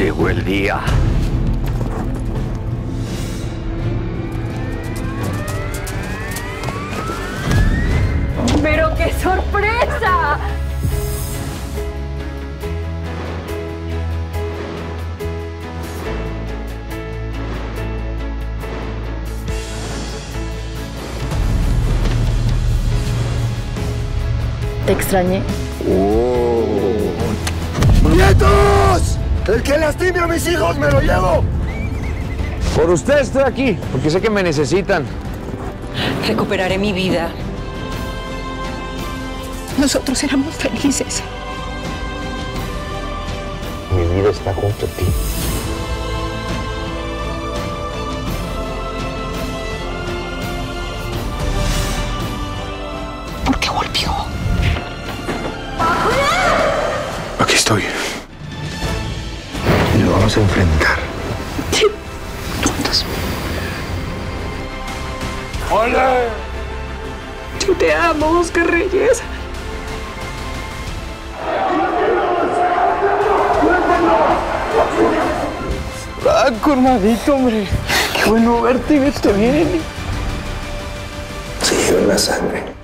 Llegó el día. ¡Pero qué sorpresa! Te extrañé. ¡Nietos! El que lastime a mis hijos me lo llevo. Por usted estoy aquí, porque sé que me necesitan. Recuperaré mi vida. Nosotros éramos felices. Mi vida está junto a ti. ¿Por qué volvió? Aquí estoy. Y vamos a enfrentar. Juntos. ¡Hola! Yo te amo, Oscar Reyes. Ah, colmadito, hombre. Qué bueno verte, vete bien. Se lleva la sangre.